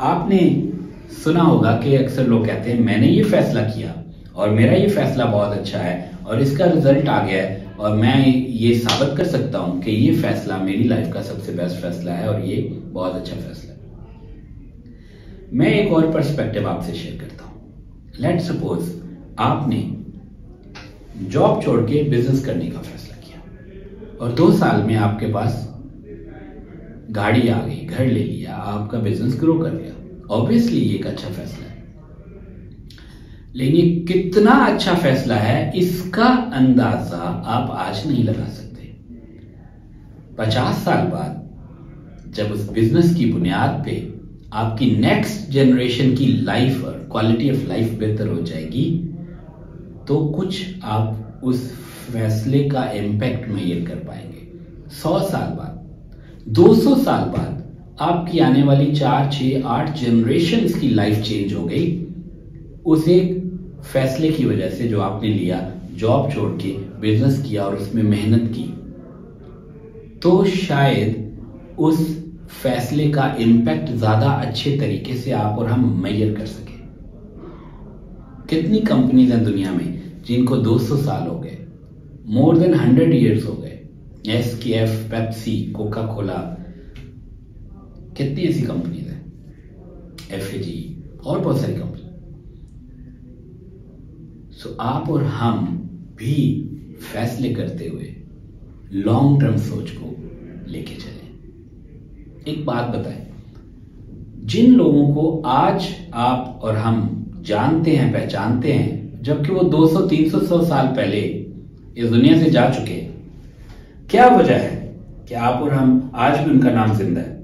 आपने सुना होगा कि अक्सर लोग कहते हैं, मैंने ये फैसला किया और मेरा ये फैसला बहुत अच्छा है और इसका रिज़ल्ट आ गया है और मैं ये साबित कर सकता हूँ कि ये फैसला मेरी लाइफ का सबसे बेस्ट फैसला है और ये बहुत अच्छा फैसला है. मैं एक और पर्सपेक्टिव आपसे शेयर करता हूँ। लेट सपोज़ आपने जॉब छोड़ के बिज़नेस करने का फैसला किया और दो साल में आपके पास गाड़ी आ गई, घर ले लिया, आपका बिज़नेस ग्रो कर लिया। ऑब्वियसली ये एक अच्छा फैसला है। लेकिन ये कितना अच्छा फैसला है, इसका अंदाज़ा आप आज नहीं लगा सकते। पचास साल बाद, जब उस बिज़नेस की बुनियाद पे आपकी नेक्स्ट जनरेशन की लाइफ और क्वालिटी ऑफ़ लाइफ बेहतर हो जाएगी तो कुछ आप उस फैसले का इम्पैक्ट मेजर कर पाएँगे। सौ साल बाद। 200 साल बाद आपकी आने वाली चार, छह, आठ जनरेशन की लाइफ चेंज हो गई। उस एक फैसले की वजह से जो आपने लिया जॉब छोड़ के बिज़नेस किया और उसमें मेहनत की तो शायद उस फैसले का इम्पैक्ट ज़्यादा अच्छे तरीके से आप और हम मैयर कर सके। कितनी कंपनीज़ हैं दुनिया में जिनको 200 साल हो गए मोर देन 100 इयर्स हो गए एस के एफ़ पेप्सी कोका कोला कितनी ऐसी कंपनीज़ है? एफ़ और बहुत सारी कंपनी सो आप और हम भी फैसले करते हुए लॉन्ग टर्म सोच को लेके चले। एक बात बताएँ। जिन लोगों को आज आप और हम जानते हैं, पहचानते हैं, जबकि वो 200 300 100 साल पहले इस दुनिया से जा चुके हैं क्या वजह है कि आप और हम आज भी उनका नाम ज़िंदा है?